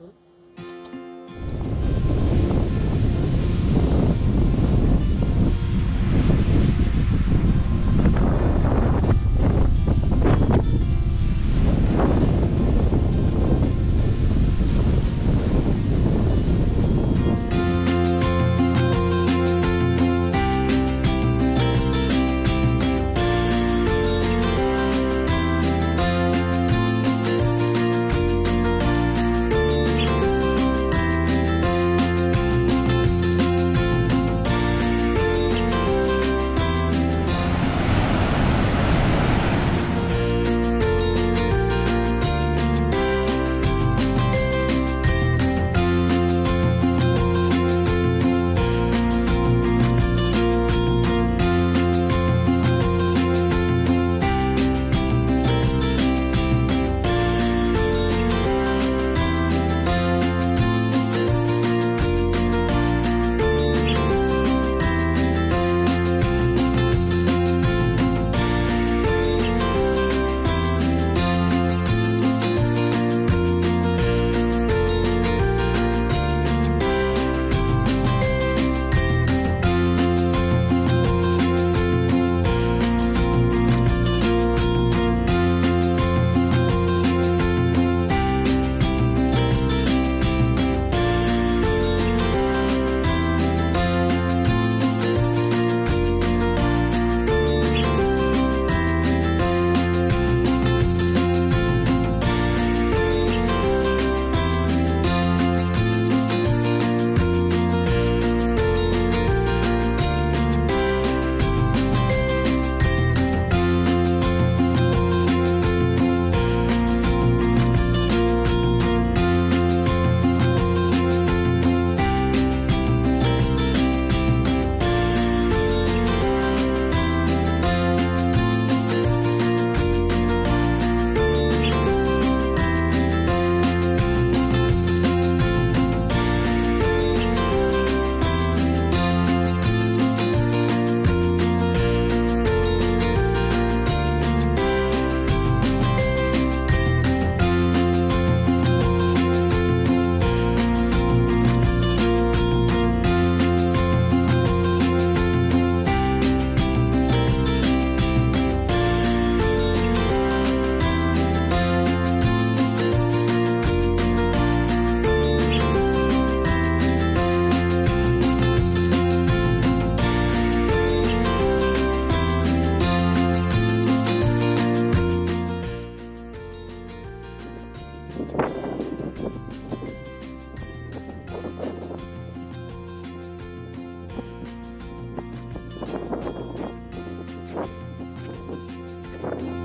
Huh? Bye.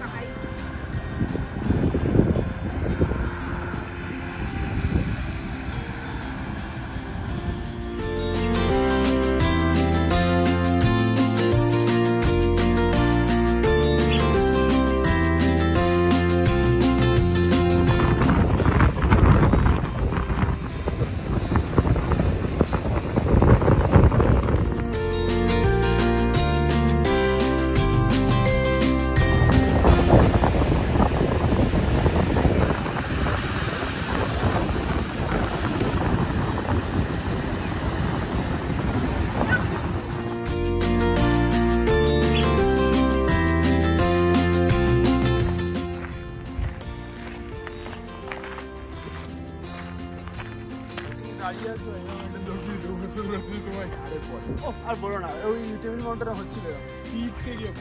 kahit 사람들은 솔직해요. 이 팩이요.